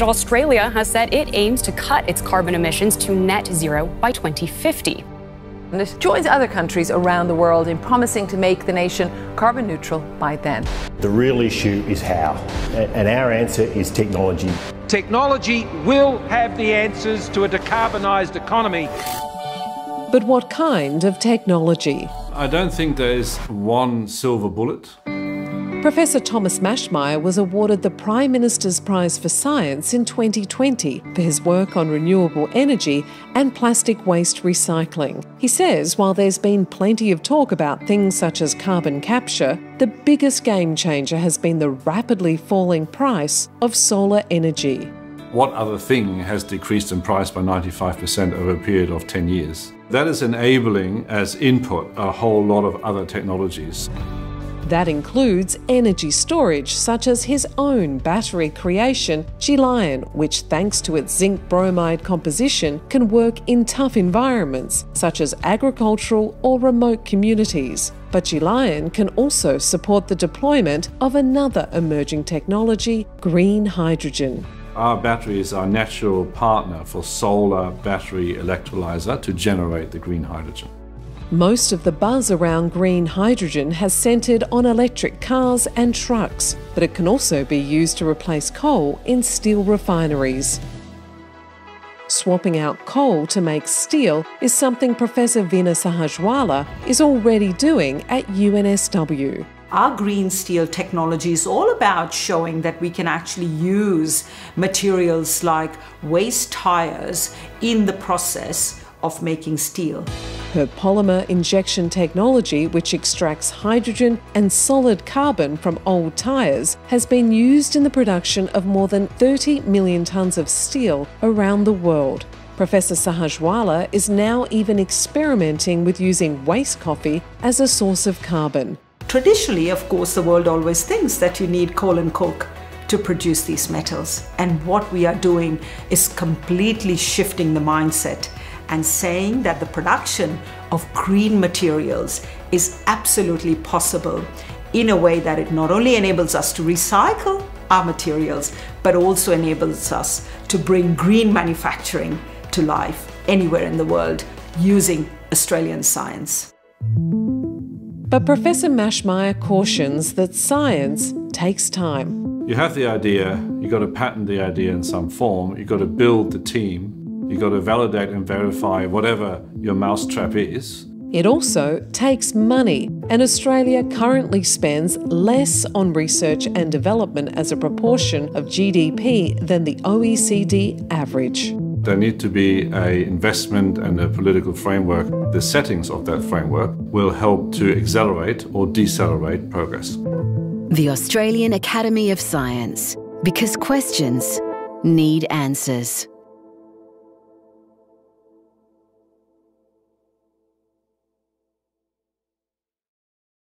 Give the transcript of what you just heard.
But Australia has said it aims to cut its carbon emissions to net zero by 2050. And it joins other countries around the world in promising to make the nation carbon neutral by then. The real issue is how, and our answer is technology. Technology will have the answers to a decarbonised economy. But what kind of technology? I don't think there's one silver bullet. Professor Thomas Maschmeyer was awarded the Prime Minister's Prize for Science in 2020 for his work on renewable energy and plastic waste recycling. He says while there's been plenty of talk about things such as carbon capture, the biggest game changer has been the rapidly falling price of solar energy. What other thing has decreased in price by 95% over a period of 10 years? That is enabling as input a whole lot of other technologies. That includes energy storage, such as his own battery creation, Gelion, which, thanks to its zinc bromide composition, can work in tough environments, such as agricultural or remote communities. But Gelion can also support the deployment of another emerging technology, green hydrogen. Our battery is our natural partner for solar battery electrolyzer to generate the green hydrogen. Most of the buzz around green hydrogen has centred on electric cars and trucks, but it can also be used to replace coal in steel refineries. Swapping out coal to make steel is something Professor Veena Sahajwalla is already doing at UNSW. Our green steel technology is all about showing that we can actually use materials like waste tires in the process of making steel. Her polymer injection technology, which extracts hydrogen and solid carbon from old tyres, has been used in the production of more than 30 million tonnes of steel around the world. Professor Sahajwalla is now even experimenting with using waste coffee as a source of carbon. Traditionally, of course, the world always thinks that you need coal and coke to produce these metals. And what we are doing is completely shifting the mindset and saying that the production of green materials is absolutely possible in a way that it not only enables us to recycle our materials, but also enables us to bring green manufacturing to life anywhere in the world using Australian science. But Professor Maschmeyer cautions that science takes time. You have the idea, you've got to patent the idea in some form, you've got to build the team, You've got to validate and verify whatever your mousetrap is. It also takes money, and Australia currently spends less on research and development as a proportion of GDP than the OECD average. There need to be a investment and a political framework. The settings of that framework will help to accelerate or decelerate progress. The Australian Academy of Science, because questions need answers.